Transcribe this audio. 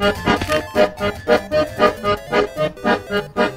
Thank you.